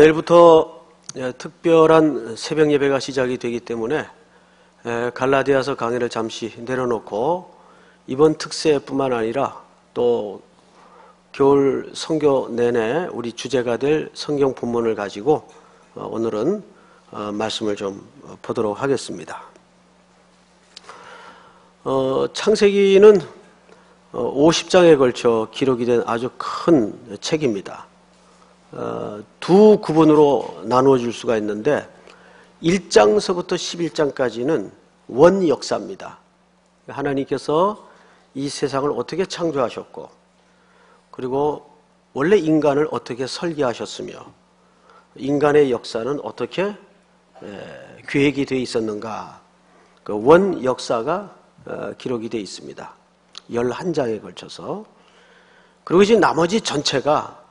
내일부터 예, 특별한 새벽 예배가 시작이 되기 때문에 예, 갈라디아서 강의를 잠시 내려놓고 이번 특세뿐만 아니라 또 겨울 성교 내내 우리 주제가 될 성경 본문을 가지고 어, 오늘은 어, 말씀을 좀 보도록 하겠습니다. 어, 창세기는 50장에 걸쳐 기록이 된 아주 큰 책입니다. 두 구분으로 나누어질 수가 있는데 1장서부터 11장까지는 원 역사입니다. 하나님께서 이 세상을 어떻게 창조하셨고 그리고 원래 인간을 어떻게 설계하셨으며 인간의 역사는 어떻게 계획이 되어 있었는가 그 원 역사가 어, 기록이 되어 있습니다. 11장에 걸쳐서 그리고 이제 나머지 전체가 어,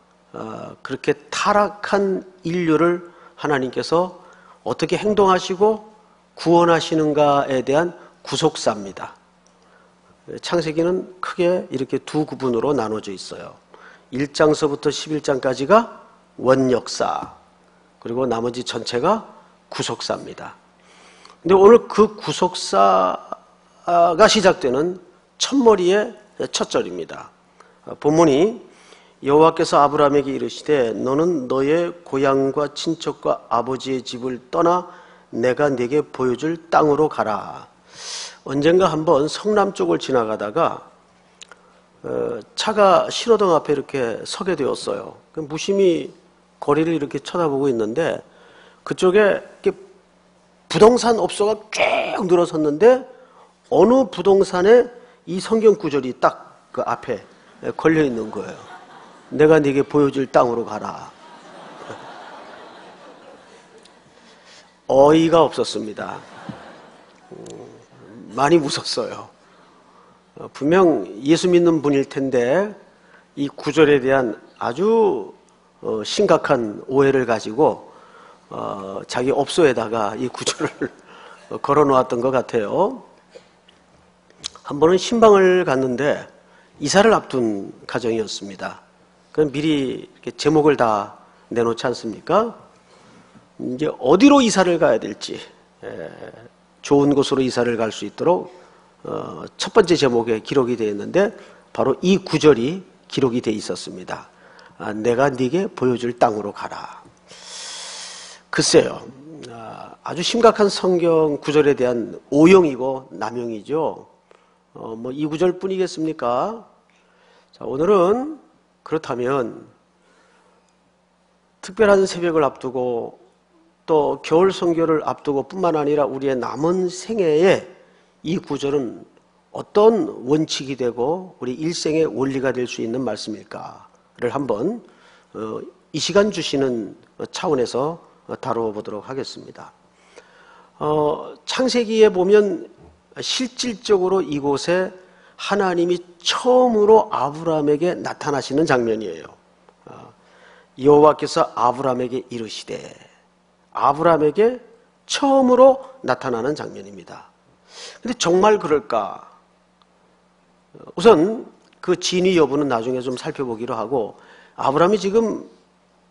그렇게 타락한 인류를 하나님께서 어떻게 행동하시고 구원하시는가에 대한 구속사입니다. 창세기는 크게 이렇게 두 구분으로 나눠져 있어요. 1장서부터 11장까지가 원역사, 그리고 나머지 전체가 구속사입니다. 근데 오늘 그 구속사가 시작되는 첫머리의 첫 절입니다. 본문이 여호와께서 아브라함에게 이르시되 너는 너의 고향과 친척과 아버지의 집을 떠나 내가 네게 보여줄 땅으로 가라. 언젠가 한번 성남 쪽을 지나가다가 어, 차가 신호등 앞에 이렇게 서게 되었어요. 그 무심히 거리를 이렇게 쳐다보고 있는데 그쪽에 부동산 업소가 쭉 늘어섰는데 어느 부동산에 이 성경 구절이 딱 그 앞에 걸려 있는 거예요. 내가 네게 보여줄 땅으로 가라. 어이가 없었습니다. 음, 많이 웃었어요. 어, 분명 예수 믿는 분일 텐데 이 구절에 대한 아주 어, 심각한 오해를 가지고 어, 자기 업소에다가 이 구절을 걸어 놓았던 것 같아요. 한 번은 신방을 갔는데 이사를 앞둔 가정이었습니다. 그럼 미리 제목을 다 내놓지 않습니까? 이제 어디로 이사를 가야 될지 좋은 곳으로 이사를 갈 수 있도록 어, 첫 번째 제목에 기록이 되어 있는데 바로 이 구절이 기록이 되어 있었습니다. 아, 내가 네게 보여줄 땅으로 가라. 글쎄요, 아, 아주 심각한 성경 구절에 대한 오용이고 남용이죠. 어, 뭐이 구절뿐이겠습니까? 자, 오늘은 그렇다면 특별한 새벽을 앞두고 또 겨울 성교를 앞두고 뿐만 아니라 우리의 남은 생애에 이 구절은 어떤 원칙이 되고 우리 일생의 원리가 될 수 있는 말씀일까를 한번 어, 이 시간 주시는 차원에서 다루어 보도록 하겠습니다. 어, 창세기에 보면 실질적으로 이곳에 하나님이 처음으로 아브라함에게 나타나시는 장면이에요. 어, 여호와께서 아브라함에게 이르시되 아브라함에게 처음으로 나타나는 장면입니다. 근데 정말 그럴까? 우선 그 진위 여부는 나중에 좀 살펴보기로 하고 아브라함이 지금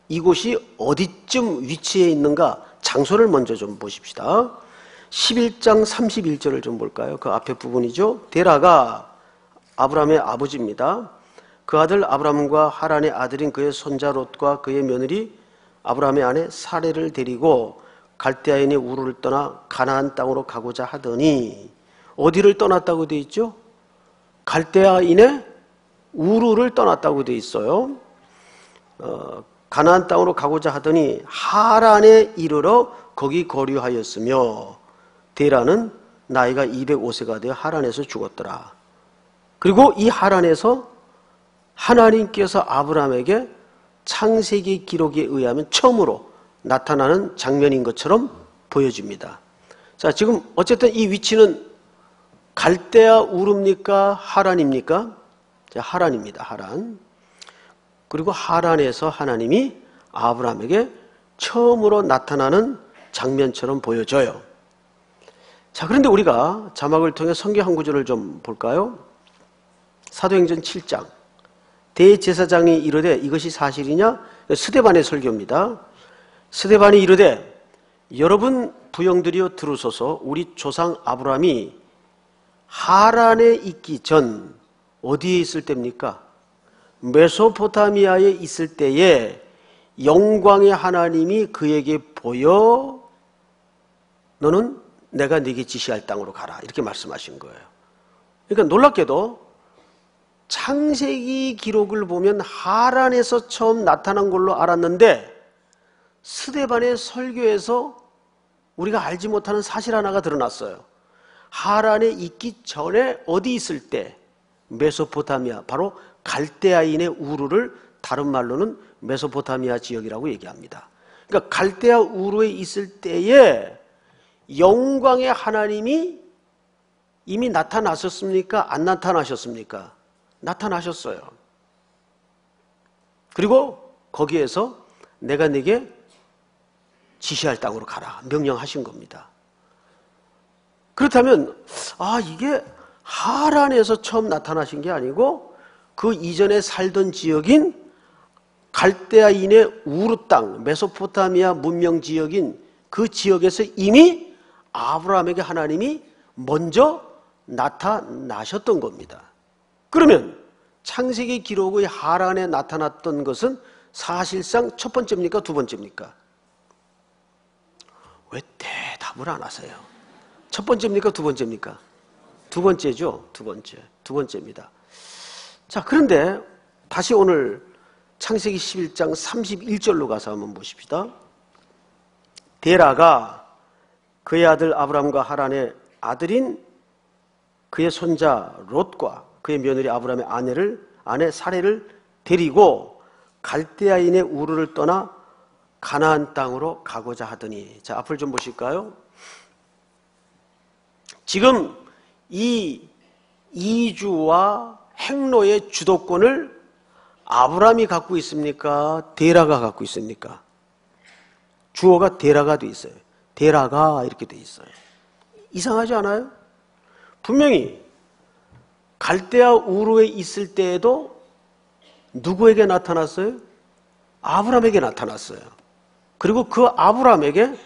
이곳이 어디쯤 위치해 있는가 장소를 먼저 좀 보십시다. 11장 31절을 좀 볼까요? 그 앞에 부분이죠. 데라가 아브라함의 아버지입니다. 그 아들 아브라함과 하란의 아들인 그의 손자 롯과 그의 며느리 아브라함의 아내 사례를 데리고 갈대아인의 우르를 떠나 가나안 땅으로 가고자 하더니 어디를 떠났다고 돼 있죠? 갈대아인의 우르를 떠났다고 돼 있어요. 어, 가나안 땅으로 가고자 하더니 하란에 이르러 거기 거류하였으며 데라는 나이가 205세가 되어 하란에서 죽었더라. 그리고 이 하란에서 하나님께서 아브라함에게 창세기 기록에 의하면 처음으로 나타나는 장면인 것처럼 보여집니다. 자, 지금 어쨌든 이 위치는 갈대아 우릅니까? 하란입니까? 자, 하란입니다. 하란. 그리고 하란에서 하나님이 아브라함에게 처음으로 나타나는 장면처럼 보여져요. 자, 그런데 우리가 자막을 통해 성경 한 구절을 좀 볼까요? 사도행전 7장 대제사장이 이르되 이것이 사실이냐? 스데반의 설교입니다. 스데반이 이르되 여러분 부영들이여 들으소서 우리 조상 아브라함이 하란에 있기 전 어디에 있을 때입니까? 메소포타미아에 있을 때에 영광의 하나님이 그에게 보여 너는 내가 네게 지시할 땅으로 가라 이렇게 말씀하신 거예요. 그러니까 놀랍게도 창세기 기록을 보면 하란에서 처음 나타난 걸로 알았는데 스데반의 설교에서 우리가 알지 못하는 사실 하나가 드러났어요. 하란에 있기 전에 어디 있을 때 메소포타미아 바로 갈대아인의 우르를 다른 말로는 메소포타미아 지역이라고 얘기합니다. 그러니까 갈대아 우르에 있을 때에 영광의 하나님이 이미 나타나셨습니까? 안 나타나셨습니까? 나타나셨어요. 그리고 거기에서 내가 네게 지시할 땅으로 가라 명령하신 겁니다. 그렇다면 아 이게 하란에서 처음 나타나신 게 아니고 그 이전에 살던 지역인 갈대아인의 우르 땅 메소포타미아 문명 지역인 그 지역에서 이미 아브라함에게 하나님이 먼저 나타나셨던 겁니다. 그러면 창세기 기록의 하란에 나타났던 것은 사실상 첫 번째입니까? 두 번째입니까? 왜 대답을 안 하세요? 첫 번째입니까? 두 번째입니까? 두 번째죠. 두 번째. 두 번째입니다. 자, 그런데 다시 오늘 창세기 11장 31절로 가서 한번 보십시다. 데라가 그의 아들 아브람과 하란의 아들인 그의 손자 롯과 그의 며느리 아브라함의 아내를 아내 사례를 데리고 갈대아인의 우르를 떠나 가나안 땅으로 가고자 하더니 자 앞을 좀 보실까요? 지금 이 이주와 행로의 주도권을 아브라함이 갖고 있습니까? 데라가 갖고 있습니까? 주어가 데라가 돼 있어요. 데라가 이렇게 돼 있어요. 이상하지 않아요? 분명히 갈대아 우르에 있을 때에도 누구에게 나타났어요? 아브라함에게 나타났어요. 그리고 그 아브라함에게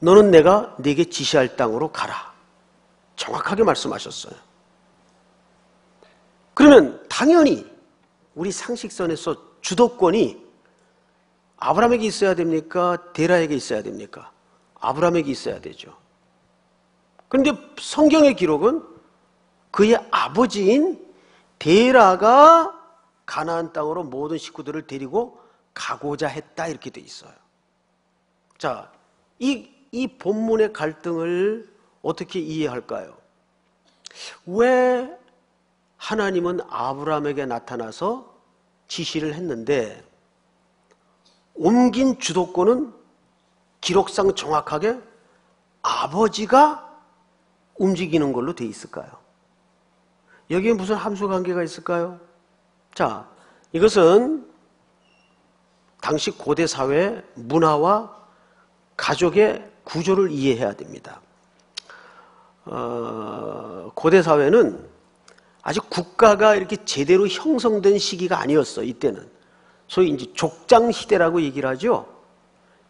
너는 내가 네게 지시할 땅으로 가라. 정확하게 말씀하셨어요. 그러면 당연히 우리 상식선에서 주도권이 아브라함에게 있어야 됩니까? 데라에게 있어야 됩니까? 아브라함에게 있어야 되죠. 그런데 성경의 기록은 그의 아버지인 데라가 가나안 땅으로 모든 식구들을 데리고 가고자 했다 이렇게 돼 있어요. 자, 이, 이 본문의 갈등을 어떻게 이해할까요? 왜 하나님은 아브라함에게 나타나서 지시를 했는데 옮긴 주도권은 기록상 정확하게 아버지가 움직이는 걸로 돼 있을까요? 여기에 무슨 함수 관계가 있을까요? 자, 이것은 당시 고대 사회 문화와 가족의 구조를 이해해야 됩니다. 어, 고대 사회는 아직 국가가 이렇게 제대로 형성된 시기가 아니었어, 이때는. 소위 이제 족장 시대라고 얘기를 하죠.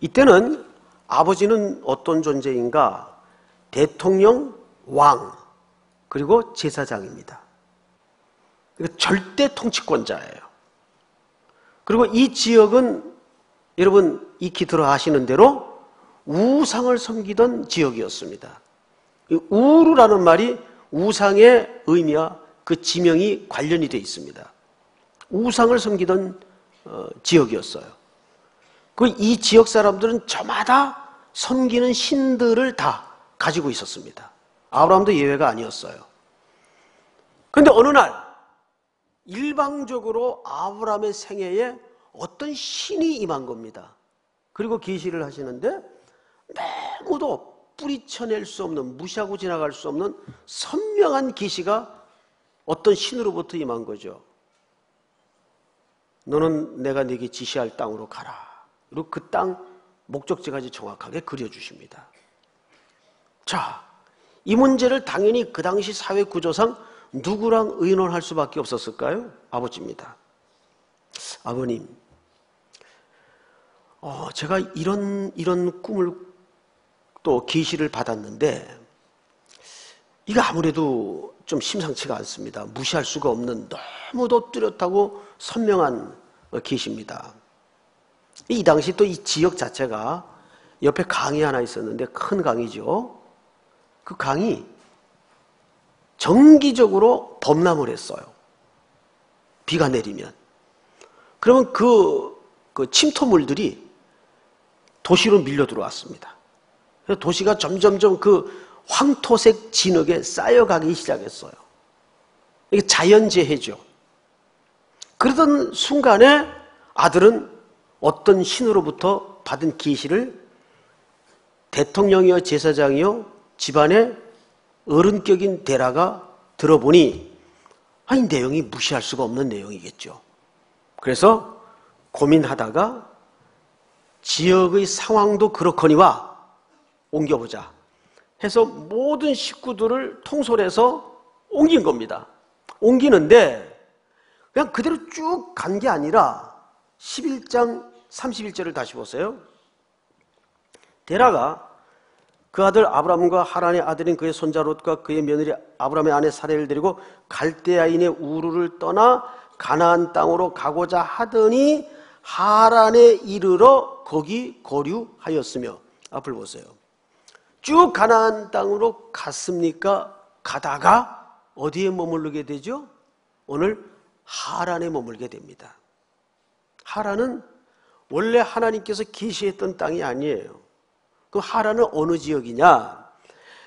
이때는 아버지는 어떤 존재인가? 대통령, 왕, 그리고 제사장입니다. 절대 통치권자예요. 그리고 이 지역은 여러분 익히 들어 아시는 대로 우상을 섬기던 지역이었습니다. 우르라는 말이 우상의 의미와 그 지명이 관련이 되어 있습니다. 우상을 섬기던 어, 지역이었어요. 그 이 지역 사람들은 저마다 섬기는 신들을 다 가지고 있었습니다. 아브라함도 예외가 아니었어요. 그런데 어느 날 일방적으로 아브라함의 생애에 어떤 신이 임한 겁니다. 그리고 계시를 하시는데 너무도 뿌리쳐낼 수 없는 무시하고 지나갈 수 없는 선명한 계시가 어떤 신으로부터 임한 거죠. 너는 내가 네게 지시할 땅으로 가라. 그리고 그 땅 목적지까지 정확하게 그려주십니다. 자, 이 문제를 당연히 그 당시 사회 구조상 누구랑 의논할 수밖에 없었을까요? 아버지입니다. 아버님, 어, 제가 이런 이런 꿈을 또 계시를 받았는데 이거 아무래도 좀 심상치가 않습니다. 무시할 수가 없는 너무도 뚜렷하고 선명한 계시입니다. 이 당시 또 이 지역 자체가 옆에 강이 하나 있었는데 큰 강이죠. 그 강이 정기적으로 범람을 했어요. 비가 내리면. 그러면 그, 그 침토물들이 도시로 밀려 들어왔습니다. 도시가 점점점 그 황토색 진흙에 쌓여가기 시작했어요. 이게 자연재해죠. 그러던 순간에 아들은 어떤 신으로부터 받은 계시를 대통령이요 제사장이요 집안의 어른격인 대라가 들어보니 아니 내용이 무시할 수가 없는 내용이겠죠. 그래서 고민하다가 지역의 상황도 그렇거니와 옮겨보자 해서 모든 식구들을 통솔해서 옮긴 겁니다. 옮기는데 그냥 그대로 쭉 간 게 아니라 11장 31절을 다시 보세요. 데라가 그 아들 아브라함과 하란의 아들인 그의 손자 롯과 그의 며느리 아브라함의 아내 사례를 데리고 갈대아인의 우르를 떠나 가나안 땅으로 가고자 하더니 하란에 이르러 거기 거류하였으며 앞을 보세요. 쭉 가나안 땅으로 갔습니까? 가다가 어디에 머무르게 되죠? 오늘 하란에 머물게 됩니다. 하란은 원래 하나님께서 계시했던 땅이 아니에요. 그 하란은 어느 지역이냐?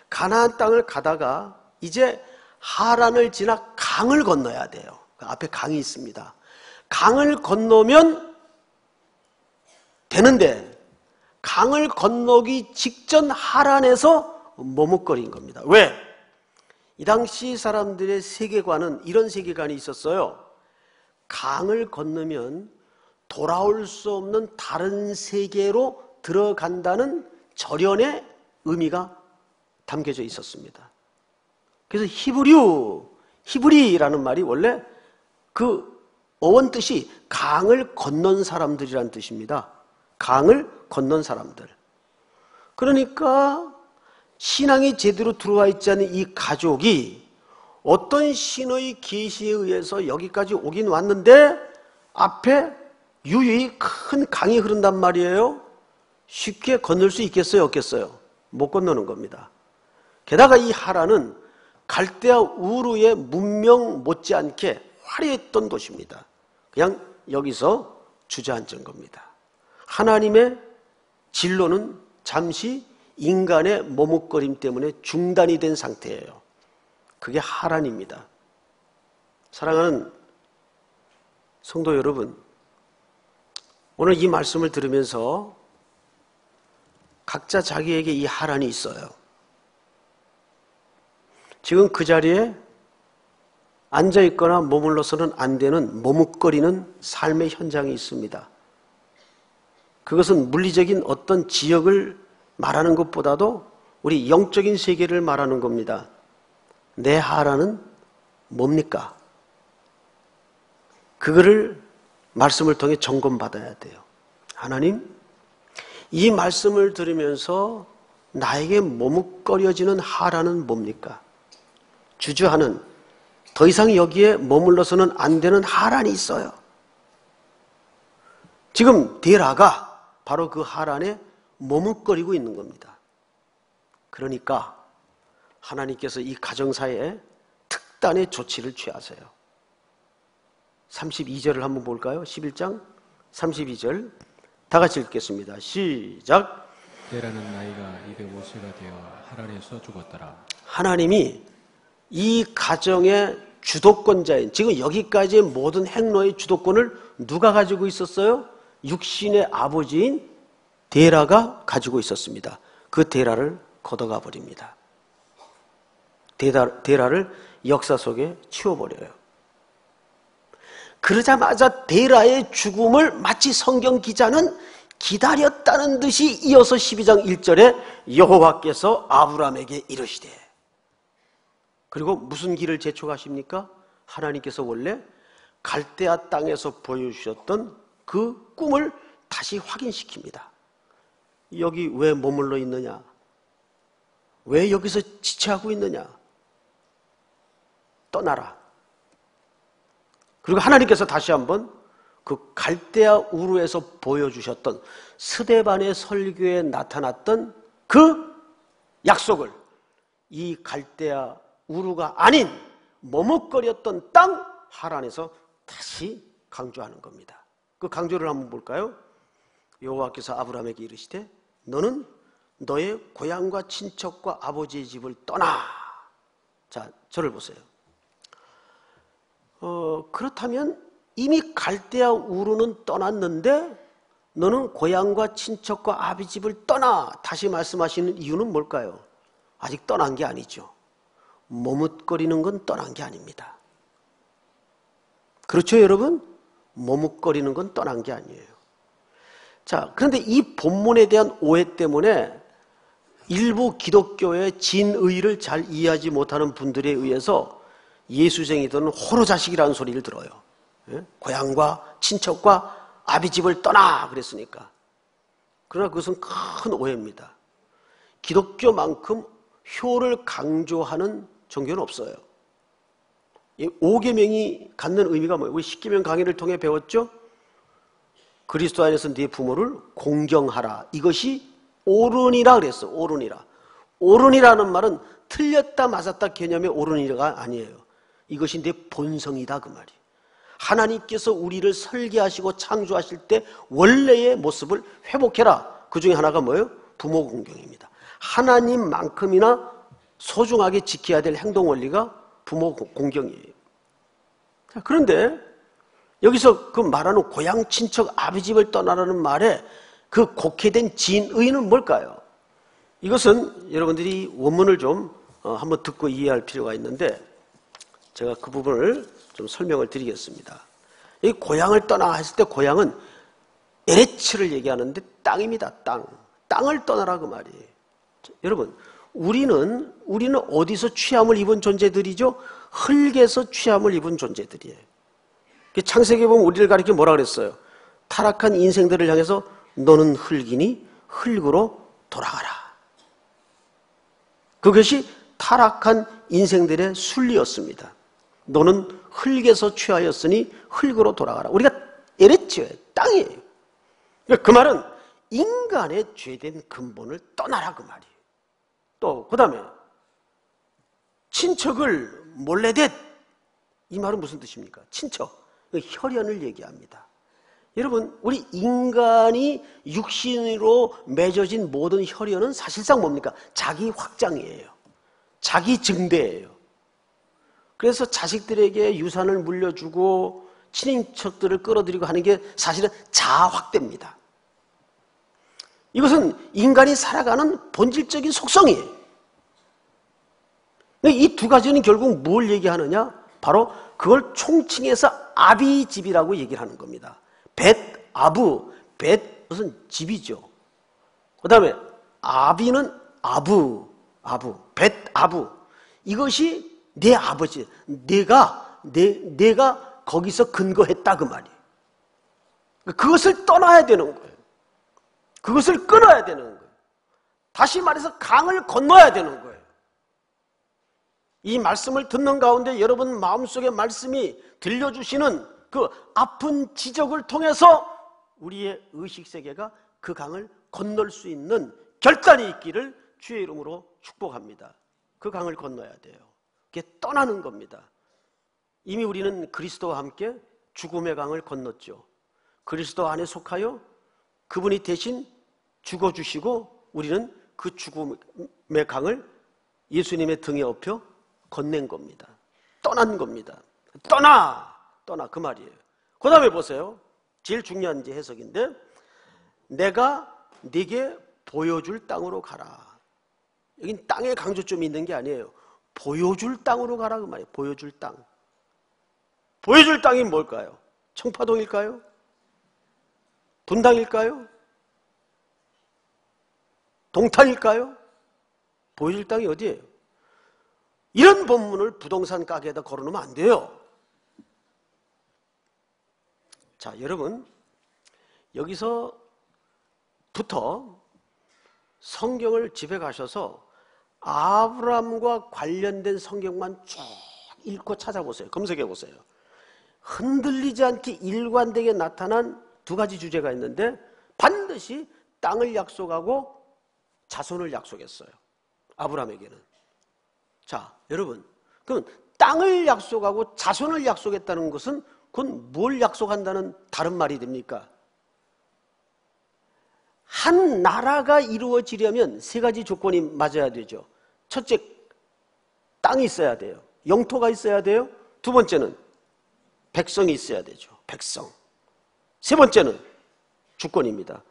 가나안 땅을 가다가 이제 하란을 지나 강을 건너야 돼요. 그 앞에 강이 있습니다. 강을 건너면 되는데 강을 건너기 직전 하란에서 머뭇거린 겁니다. 왜? 이 당시 사람들의 세계관은 이런 세계관이 있었어요. 강을 건너면 돌아올 수 없는 다른 세계로 들어간다는 절연의 의미가 담겨져 있었습니다. 그래서 히브리우, 히브리라는 말이 원래 그 어원 뜻이 강을 건넌 사람들이란 뜻입니다. 강을 건넌 사람들. 그러니까 신앙이 제대로 들어와 있지 않은 이 가족이 어떤 신의 계시에 의해서 여기까지 오긴 왔는데 앞에 유유히 큰 강이 흐른단 말이에요. 쉽게 건널 수 있겠어요? 없겠어요? 못 건너는 겁니다. 게다가 이 하라는 갈대아 우르의 문명 못지않게 화려했던 도시입니다. 그냥 여기서 주저앉은 겁니다. 하나님의 진로는 잠시 인간의 머뭇거림 때문에 중단이 된 상태예요. 그게 하란입니다. 사랑하는 성도 여러분, 오늘 이 말씀을 들으면서 각자 자기에게 이 하란이 있어요. 지금 그 자리에 앉아 있거나 머물러서는 안 되는 머뭇거리는 삶의 현장이 있습니다. 그것은 물리적인 어떤 지역을 말하는 것보다도 우리 영적인 세계를 말하는 겁니다. 내 하라는 뭡니까? 그거를 말씀을 통해 점검받아야 돼요. 하나님, 이 말씀을 들으면서 나에게 머뭇거려지는 하라는 뭡니까? 주저하는 더 이상 여기에 머물러서는 안 되는 하란이 있어요. 지금 데라가 바로 그 하란에 머뭇거리고 있는 겁니다. 그러니까 하나님께서 이 가정사에 특단의 조치를 취하세요. 32절을 한번 볼까요? 11장 32절 다 같이 읽겠습니다. 시작. 때라는 나이가 205세가 되어 하란에서 죽었더라. 하나님이 이 가정의 주도권자인 지금 여기까지의 모든 행로의 주도권을 누가 가지고 있었어요? 육신의 아버지인 데라가 가지고 있었습니다. 그 데라를 걷어가 버립니다. 데라, 데라를 역사 속에 치워버려요. 그러자마자 데라의 죽음을 마치 성경 기자는 기다렸다는 듯이 이어서 12장 1절에 여호와께서 아브라함에게 이르시되 그리고 무슨 길을 재촉하십니까? 하나님께서 원래 갈대아 땅에서 보여주셨던 그 꿈을 다시 확인시킵니다. 여기 왜 머물러 있느냐? 왜 여기서 지체하고 있느냐? 떠나라. 그리고 하나님께서 다시 한번 그 갈대아 우르에서 보여주셨던 스데반의 설교에 나타났던 그 약속을 이 갈대아 우르가 아닌 머뭇거렸던 땅 하란에서 다시 강조하는 겁니다. 그 강조를 한번 볼까요? 여호와께서 아브라함에게 이르시되 너는 너의 고향과 친척과 아버지의 집을 떠나. 자, 저를 보세요. 어, 그렇다면 이미 갈대아 우르는 떠났는데 너는 고향과 친척과 아비 집을 떠나. 다시 말씀하시는 이유는 뭘까요? 아직 떠난 게 아니죠. 머뭇거리는 건 떠난 게 아닙니다. 그렇죠, 여러분? 머뭇거리는 건 떠난 게 아니에요. 자, 그런데 이 본문에 대한 오해 때문에 일부 기독교의 진의를 잘 이해하지 못하는 분들에 의해서 예수쟁이들은 호로자식이라는 소리를 들어요. 예? 고향과 친척과 아비집을 떠나 그랬으니까. 그러나 그것은 큰 오해입니다. 기독교만큼 효를 강조하는 종교는 없어요. 이 5계명이 갖는 의미가 뭐예요? 우리 10계명 강의를 통해 배웠죠? 그리스도 안에서 네 부모를 공경하라. 이것이 옳으니라 그랬어. 옳으니라. 옳으니라는 말은 틀렸다 맞았다 개념의 옳으니라가 아니에요. 이것이 내 본성이다 그 말이에요. 하나님께서 우리를 설계하시고 창조하실 때 원래의 모습을 회복해라. 그 중에 하나가 뭐예요? 부모 공경입니다. 하나님만큼이나 소중하게 지켜야 될 행동 원리가 부모 공경이에요. 그런데 여기서 그 말하는 고향 친척 아비 집을 떠나라는 말에 그 곡해된 진의는 뭘까요? 이것은 여러분들이 원문을 좀 어, 한번 듣고 이해할 필요가 있는데 제가 그 부분을 좀 설명을 드리겠습니다. 이 고향을 떠나 했을 때 고향은 에레츠를 얘기하는데 땅입니다. 땅. 땅을 떠나라 그 말이에요. 여러분, 우리는 우리는 어디서 취함을 입은 존재들이죠? 흙에서 취함을 입은 존재들이에요. 창세기 보면 우리를 가리켜 뭐라 그랬어요? 타락한 인생들을 향해서 너는 흙이니 흙으로 돌아가라. 그것이 타락한 인생들의 순리였습니다. 너는 흙에서 취하였으니 흙으로 돌아가라. 우리가 에레치예요. 땅이에요. 그러니까 그 말은 인간의 죄된 근본을 떠나라 그 말이에요. 또 그 다음에 친척을 몰래댓 이 말은 무슨 뜻입니까? 친척 그 혈연을 얘기합니다. 여러분 우리 인간이 육신으로 맺어진 모든 혈연은 사실상 뭡니까? 자기 확장이에요. 자기 증대예요. 그래서 자식들에게 유산을 물려주고 친인척들을 끌어들이고 하는 게 사실은 자아 확대입니다. 이것은 인간이 살아가는 본질적인 속성이에요. 이 두 가지는 결국 뭘 얘기하느냐? 바로 그걸 총칭해서 아비집이라고 얘기를 하는 겁니다. 벳 아부, 벳 무슨 집이죠. 그 다음에 아비는 아부, 아부, 벳 아부. 이것이 내 아버지, 내가 내 내가 거기서 근거했다 그 말이에요. 그것을 떠나야 되는 거예요. 그것을 끊어야 되는 거예요. 다시 말해서 강을 건너야 되는 거예요. 이 말씀을 듣는 가운데 여러분 마음속에 말씀이 들려주시는 그 아픈 지적을 통해서 우리의 의식세계가 그 강을 건널 수 있는 결단이 있기를 주의 이름으로 축복합니다. 그 강을 건너야 돼요. 그게 떠나는 겁니다. 이미 우리는 그리스도와 함께 죽음의 강을 건넜죠. 그리스도 안에 속하여 그분이 대신 죽어주시고 우리는 그 죽음의 강을 예수님의 등에 업혀 건넨 겁니다. 떠난 겁니다. 떠나! 떠나. 그 말이에요. 그 다음에 보세요. 제일 중요한 이제 해석인데, 내가 네게 보여줄 땅으로 가라. 여긴 땅의 강조점이 있는 게 아니에요. 보여줄 땅으로 가라. 그 말이에요. 보여줄 땅. 보여줄 땅이 뭘까요? 청파동일까요? 분당일까요? 동탄일까요? 보여줄 땅이 어디예요? 이런 본문을 부동산 가게에다 걸어놓으면 안 돼요. 자, 여러분. 여기서부터 성경을 집에 가셔서 아브람과 관련된 성경만 쭉 읽고 찾아보세요. 검색해 보세요. 흔들리지 않게 일관되게 나타난 두 가지 주제가 있는데 반드시 땅을 약속하고 자손을 약속했어요. 아브라함에게는. 자, 여러분. 그럼 땅을 약속하고 자손을 약속했다는 것은 그건 뭘 약속한다는 다른 말이 됩니까? 한 나라가 이루어지려면 세 가지 조건이 맞아야 되죠. 첫째, 땅이 있어야 돼요. 영토가 있어야 돼요. 두 번째는 백성이 있어야 되죠. 백성. 세 번째는 주권입니다.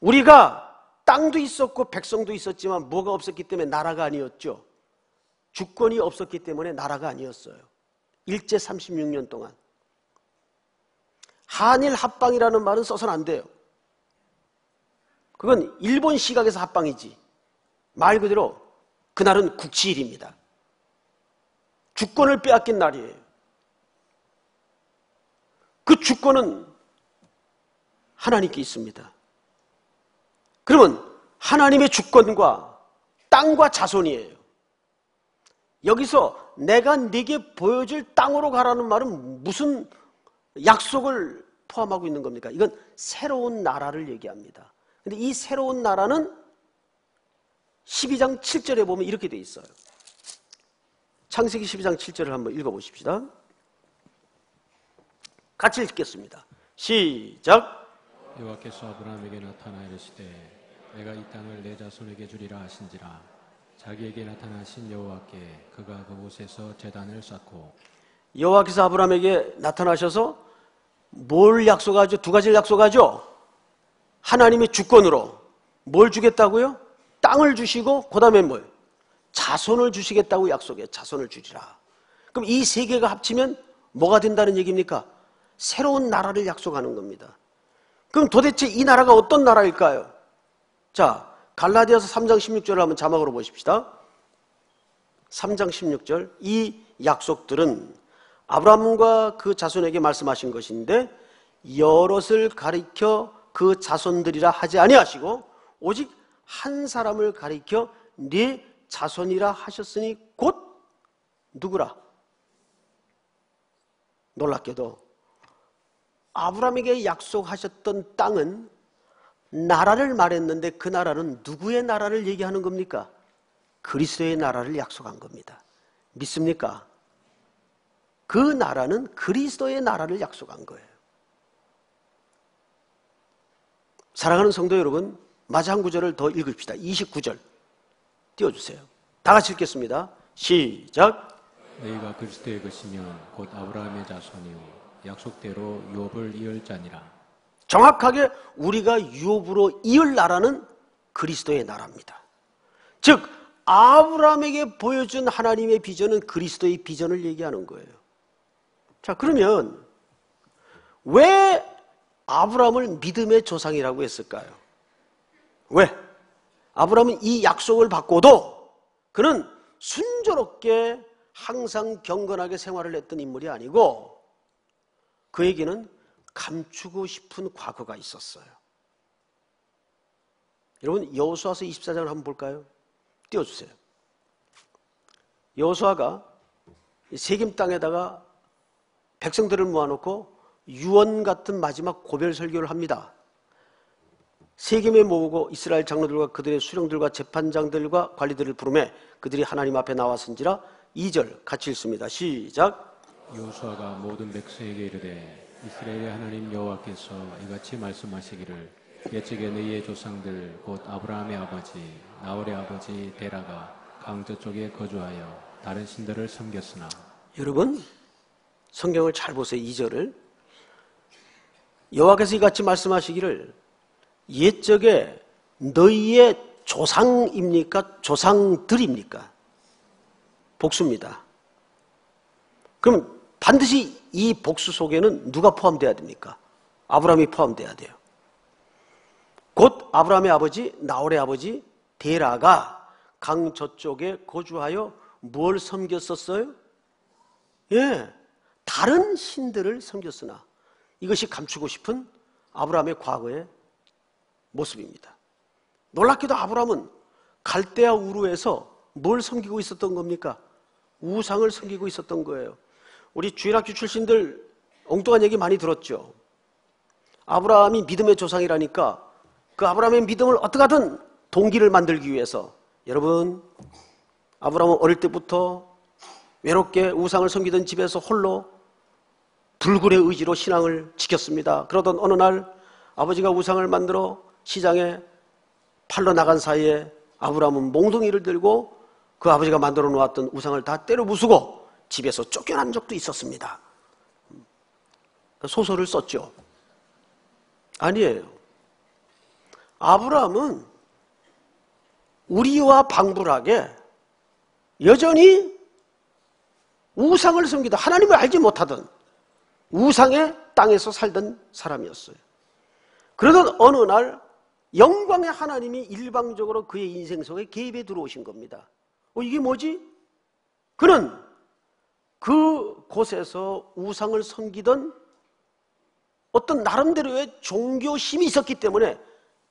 우리가 땅도 있었고 백성도 있었지만 뭐가 없었기 때문에 나라가 아니었죠. 주권이 없었기 때문에 나라가 아니었어요. 일제 36년 동안. 한일 합방이라는 말은 써서는 안 돼요. 그건 일본 시각에서 합방이지. 말 그대로 그날은 국치일입니다. 주권을 빼앗긴 날이에요. 그 주권은 하나님께 있습니다. 그러면 하나님의 주권과 땅과 자손이에요. 여기서 내가 네게 보여줄 땅으로 가라는 말은 무슨 약속을 포함하고 있는 겁니까? 이건 새로운 나라를 얘기합니다. 근데 이 새로운 나라는 12장 7절에 보면 이렇게 돼 있어요. 창세기 12장 7절을 한번 읽어 보십시다. 같이 읽겠습니다. 시작. 여호와께서 아브라함에게 나타나 이르시되 내가 이 땅을 내 자손에게 주리라 하신지라 자기에게 나타나신 여호와께 그가 그곳에서 제단을 쌓고 여호와께서 아브라함에게 나타나셔서 뭘 약속하죠? 두 가지를 약속하죠. 하나님의 주권으로 뭘 주겠다고요? 땅을 주시고 그 다음에 뭘? 자손을 주시겠다고 약속해. 자손을 주리라. 그럼 이 세 개가 합치면 뭐가 된다는 얘기입니까? 새로운 나라를 약속하는 겁니다. 그럼 도대체 이 나라가 어떤 나라일까요? 자, 갈라디아서 3장 16절을 한번 자막으로 보십시다. 3장 16절. 이 약속들은 아브라함과 그 자손에게 말씀하신 것인데 여럿을 가리켜 그 자손들이라 하지 아니하시고 오직 한 사람을 가리켜 네 자손이라 하셨으니 곧 누구라? 놀랍게도 아브라함에게 약속하셨던 땅은 나라를 말했는데 그 나라는 누구의 나라를 얘기하는 겁니까? 그리스도의 나라를 약속한 겁니다. 믿습니까? 그 나라는 그리스도의 나라를 약속한 거예요. 사랑하는 성도 여러분, 마저 한 구절을 더 읽읍시다. 29절. 띄워주세요. 다 같이 읽겠습니다. 시작. 너희가 그리스도의 것이면 곧 아브라함의 자손이요 약속대로 유업을 이을 자니라. 정확하게 우리가 유업으로 이을 나라는 그리스도의 나라입니다. 즉 아브라함에게 보여준 하나님의 비전은 그리스도의 비전을 얘기하는 거예요. 자, 그러면 왜 아브라함을 믿음의 조상이라고 했을까요? 왜? 아브라함은 이 약속을 받고도 그는 순조롭게 항상 경건하게 생활을 했던 인물이 아니고 그에게는 감추고 싶은 과거가 있었어요. 여러분 여호수아서 24장을 한번 볼까요? 띄워주세요. 여호수아가 세겜 땅에다가 백성들을 모아놓고 유언 같은 마지막 고별 설교를 합니다. 세겜에 모으고 이스라엘 장로들과 그들의 수령들과 재판장들과 관리들을 부르매 그들이 하나님 앞에 나왔은지라 2절 같이 읽습니다. 시작. 여호수아가 모든 백성에게 이르되 이스라엘의 하나님 여호와께서 이같이 말씀하시기를 옛적에 너희의 조상들 곧 아브라함의 아버지 나홀의 아버지 데라가 강저 쪽에 거주하여 다른 신들을 섬겼으나 여러분 성경을 잘 보세요. 2절을 여호와께서 이같이 말씀하시기를 옛적에 너희의 조상입니까? 조상들입니까? 복수입니다. 그럼 반드시 이 복수 속에는 누가 포함돼야 됩니까? 아브라함이 포함돼야 돼요. 곧 아브라함의 아버지 나홀의 아버지 데라가 강 저쪽에 거주하여 뭘 섬겼었어요? 예, 다른 신들을 섬겼으나 이것이 감추고 싶은 아브라함의 과거의 모습입니다. 놀랍게도 아브라함은 갈대아 우르에서 뭘 섬기고 있었던 겁니까? 우상을 섬기고 있었던 거예요. 우리 주일학교 출신들 엉뚱한 얘기 많이 들었죠. 아브라함이 믿음의 조상이라니까 그 아브라함의 믿음을 어떻게 하든 동기를 만들기 위해서 여러분 아브라함은 어릴 때부터 외롭게 우상을 섬기던 집에서 홀로 불굴의 의지로 신앙을 지켰습니다. 그러던 어느 날 아버지가 우상을 만들어 시장에 팔러 나간 사이에 아브라함은 몽둥이를 들고 그 아버지가 만들어 놓았던 우상을 다 때려 부수고 집에서 쫓겨난 적도 있었습니다. 소설을 썼죠. 아니에요. 아브라함은 우리와 방불하게 여전히 우상을 섬기다 하나님을 알지 못하던 우상의 땅에서 살던 사람이었어요. 그러던 어느 날 영광의 하나님이 일방적으로 그의 인생 속에 개입해 들어오신 겁니다. 어, 이게 뭐지? 그는 그 곳에서 우상을 섬기던 어떤 나름대로의 종교심이 있었기 때문에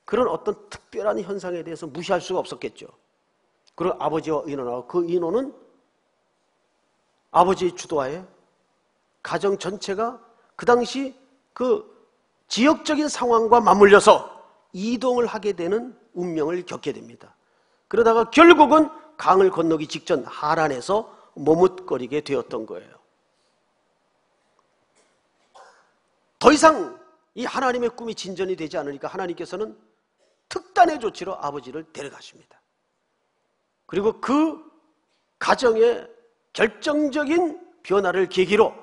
그런 어떤 특별한 현상에 대해서 무시할 수가 없었겠죠. 그리고 아버지와 의논하고 그 의논은 아버지의 주도하에 가정 전체가 그 당시 그 지역적인 상황과 맞물려서 이동을 하게 되는 운명을 겪게 됩니다. 그러다가 결국은 강을 건너기 직전 하란에서 머뭇거리게 되었던 거예요. 더 이상 이 하나님의 꿈이 진전이 되지 않으니까 하나님께서는 특단의 조치로 아버지를 데려가십니다. 그리고 그 가정의 결정적인 변화를 계기로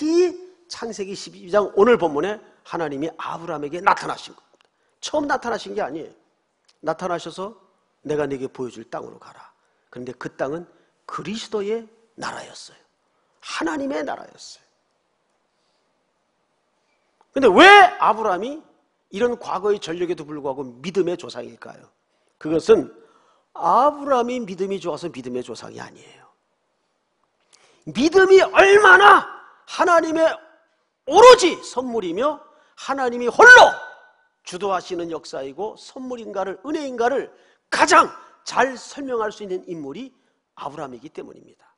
다시 창세기 12장 오늘 본문에 하나님이 아브라함에게 나타나신 겁니다. 처음 나타나신 게 아니에요. 나타나셔서 내가 네게 보여줄 땅으로 가라. 그런데 그 땅은 그리스도의 나라였어요. 하나님의 나라였어요. 근데 왜 아브라함이 이런 과거의 전력에도 불구하고 믿음의 조상일까요? 그것은 아브라함이 믿음이 좋아서 믿음의 조상이 아니에요. 믿음이 얼마나 하나님의 오로지 선물이며 하나님이 홀로 주도하시는 역사이고 선물인가를 은혜인가를 가장 잘 설명할 수 있는 인물이 아브라함이기 때문입니다.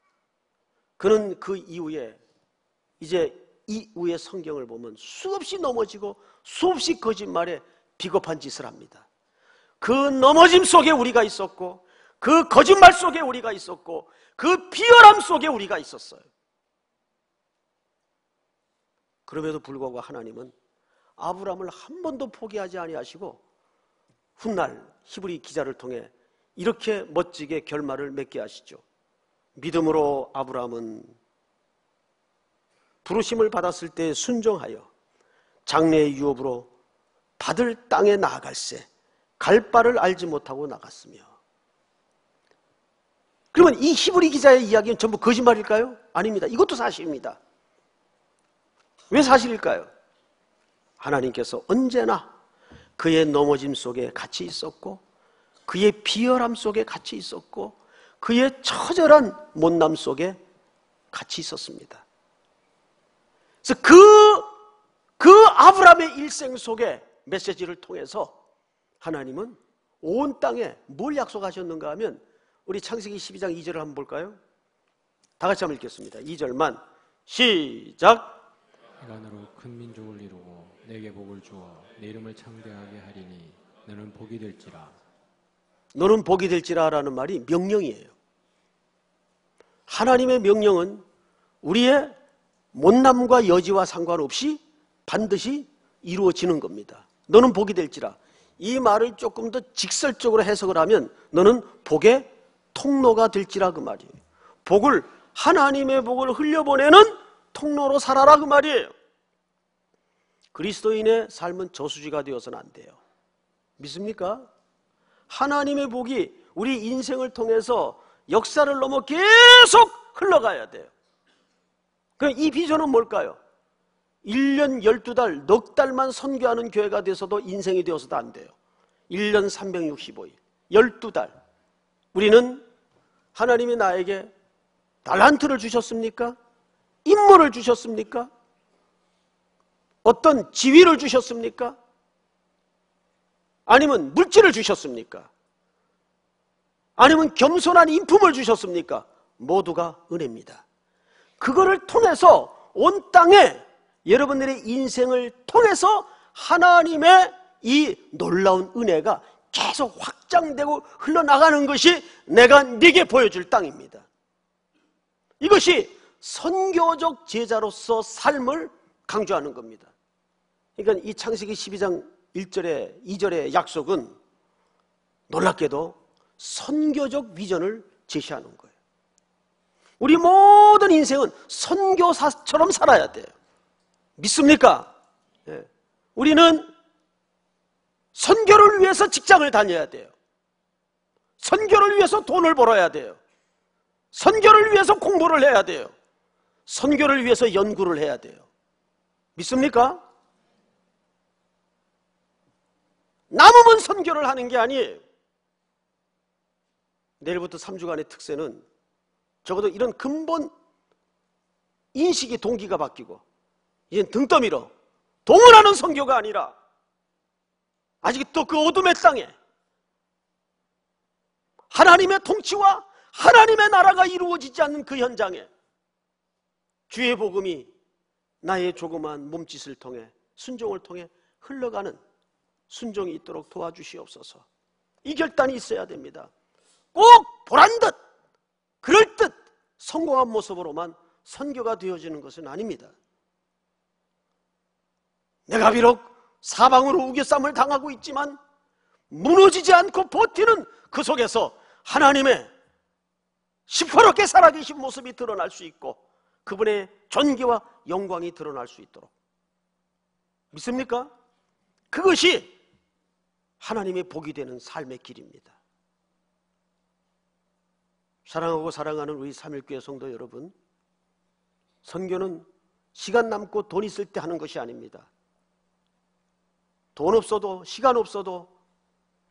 그는 그 이후에 이제 이후의 성경을 보면 수없이 넘어지고 수없이 거짓말에 비겁한 짓을 합니다. 그 넘어짐 속에 우리가 있었고 그 거짓말 속에 우리가 있었고 그 비열함 속에 우리가 있었어요. 그럼에도 불구하고 하나님은 아브라함을 한 번도 포기하지 아니하시고 훗날 히브리 기자를 통해 이렇게 멋지게 결말을 맺게 하시죠. 믿음으로 아브라함은 부르심을 받았을 때 순종하여 장래의 유업으로 받을 땅에 나아갈새 갈 바를 알지 못하고 나갔으며 그러면 이 히브리 기자의 이야기는 전부 거짓말일까요? 아닙니다. 이것도 사실입니다. 왜 사실일까요? 하나님께서 언제나 그의 넘어짐 속에 같이 있었고 그의 비열함 속에 같이 있었고 그의 처절한 못남 속에 같이 있었습니다. 그래서 그, 그 아브라함의 일생 속에 메시지를 통해서 하나님은 온 땅에 뭘 약속하셨는가 하면 우리 창세기 12장 2절을 한번 볼까요? 다 같이 한번 읽겠습니다. 2절만 시작 해간으로 큰 민족을 이루고 내게 복을 주어 내 이름을 창대하게 하리니 너는 복이 될지라 너는 복이 될지라라는 말이 명령이에요. 하나님의 명령은 우리의 못남과 여지와 상관없이 반드시 이루어지는 겁니다. 너는 복이 될지라. 이 말을 조금 더 직설적으로 해석을 하면 너는 복의 통로가 될지라 그 말이에요. 복을 하나님의 복을 흘려보내는 통로로 살아라 그 말이에요. 그리스도인의 삶은 저수지가 되어서는 안 돼요. 믿습니까? 하나님의 복이 우리 인생을 통해서 역사를 넘어 계속 흘러가야 돼요. 그럼 이 비전은 뭘까요? 1년 12달, 넉 달만 선교하는 교회가 돼서도 인생이 되어서도 안 돼요. 1년 365일, 12달. 우리는 하나님이 나에게 달란트를 주셨습니까? 임무를 주셨습니까? 어떤 지위를 주셨습니까? 아니면 물질을 주셨습니까? 아니면 겸손한 인품을 주셨습니까? 모두가 은혜입니다. 그거를 통해서 온 땅에 여러분들의 인생을 통해서 하나님의 이 놀라운 은혜가 계속 확장되고 흘러나가는 것이 내가 네게 보여줄 땅입니다. 이것이 선교적 제자로서 삶을 강조하는 겁니다. 그러니까 이 창세기 12장 1절에 2절의 약속은 놀랍게도 선교적 비전을 제시하는 거예요. 우리 모든 인생은 선교사처럼 살아야 돼요. 믿습니까? 예. 우리는 선교를 위해서 직장을 다녀야 돼요. 선교를 위해서 돈을 벌어야 돼요. 선교를 위해서 공부를 해야 돼요. 선교를 위해서 연구를 해야 돼요. 믿습니까? 남으면 선교를 하는 게 아니에요. 내일부터 3주간의 특세는 적어도 이런 근본 인식의 동기가 바뀌고 이젠 등 떠밀어 동원하는 선교가 아니라 아직도 그 어둠의 땅에 하나님의 통치와 하나님의 나라가 이루어지지 않는 그 현장에 주의 복음이 나의 조그만 몸짓을 통해 순종을 통해 흘러가는 순종이 있도록 도와주시옵소서. 이 결단이 있어야 됩니다. 꼭 보란 듯, 그럴 듯 성공한 모습으로만 선교가 되어지는 것은 아닙니다. 내가 비록 사방으로 우겨쌈을 당하고 있지만 무너지지 않고 버티는 그 속에서 하나님의 시퍼렇게 살아계신 모습이 드러날 수 있고 그분의 존귀와 영광이 드러날 수 있도록 믿습니까? 그것이 하나님의 복이 되는 삶의 길입니다. 사랑하고 사랑하는 우리 삼일교회 성도 여러분, 선교는 시간 남고 돈 있을 때 하는 것이 아닙니다. 돈 없어도 시간 없어도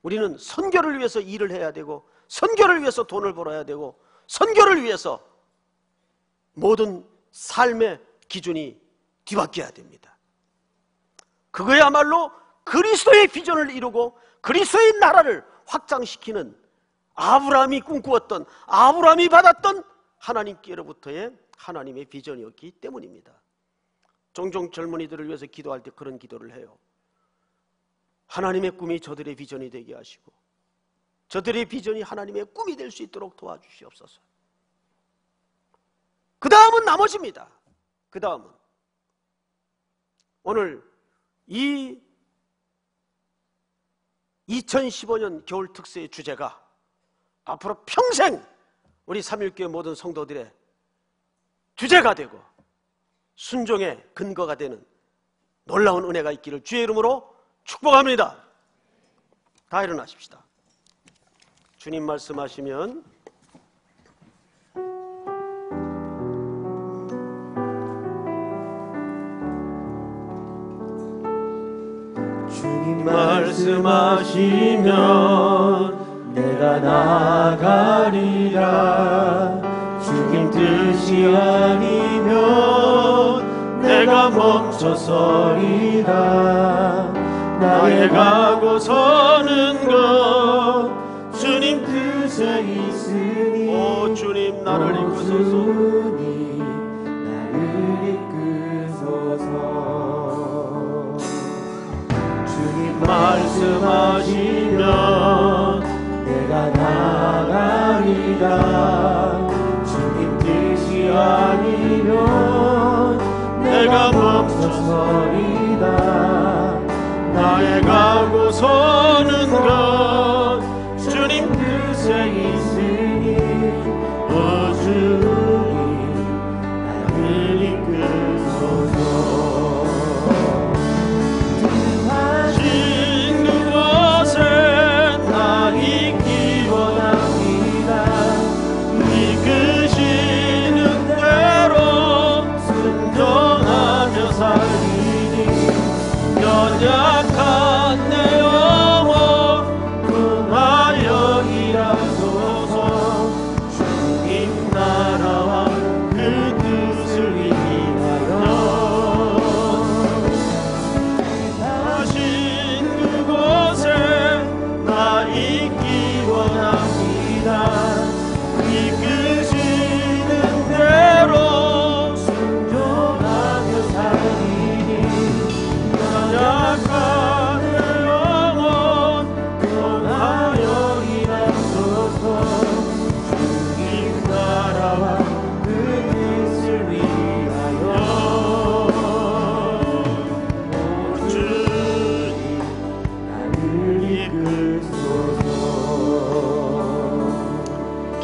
우리는 선교를 위해서 일을 해야 되고 선교를 위해서 돈을 벌어야 되고 선교를 위해서 모든 삶의 기준이 뒤바뀌어야 됩니다. 그거야말로 그리스도의 비전을 이루고 그리스도의 나라를 확장시키는 아브라함이 꿈꾸었던 아브라함이 받았던 하나님께로부터의 하나님의 비전이었기 때문입니다. 종종 젊은이들을 위해서 기도할 때 그런 기도를 해요. 하나님의 꿈이 저들의 비전이 되게 하시고 저들의 비전이 하나님의 꿈이 될 수 있도록 도와주시옵소서. 그 다음은 나머지입니다. 그 다음은 오늘 이 2015년 겨울 특세의 주제가 앞으로 평생 우리 삼일교회 모든 성도들의 주제가 되고 순종의 근거가 되는 놀라운 은혜가 있기를 주의 이름으로 축복합니다. 다 일어나십시다. 주님 말씀하시면 말씀하시면 내가 나가리라. 주님 뜻이 아니면 내가 멈춰서리라. 나의 가고 서는 것 주님 뜻에 있으니 오 주님 나를 이끄소서 나가리라 주님 뜻이 아니면 내가 멈춰서리다. 나의 가고 서는 것 주님 뜻에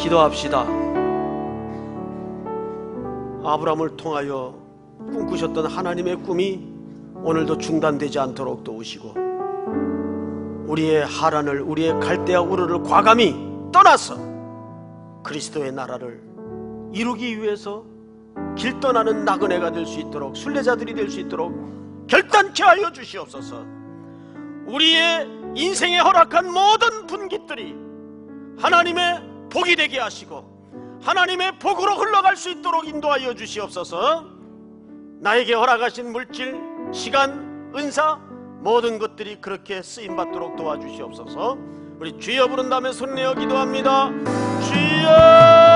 기도합시다. 아브라함을 통하여 꿈꾸셨던 하나님의 꿈이 오늘도 중단되지 않도록 도우시고 우리의 하란을 우리의 갈대아 우르를 과감히 떠나서 그리스도의 나라를 이루기 위해서 길 떠나는 나그네가 될 수 있도록 순례자들이 될 수 있도록 결단케 하여 주시옵소서. 우리의 인생에 허락한 모든 분깃들이 하나님의 복이 되게 하시고 하나님의 복으로 흘러갈 수 있도록 인도하여 주시옵소서. 나에게 허락하신 물질, 시간, 은사 모든 것들이 그렇게 쓰임 받도록 도와주시옵소서. 우리 주여 부른 다음에 손내어 기도합니다. 주여!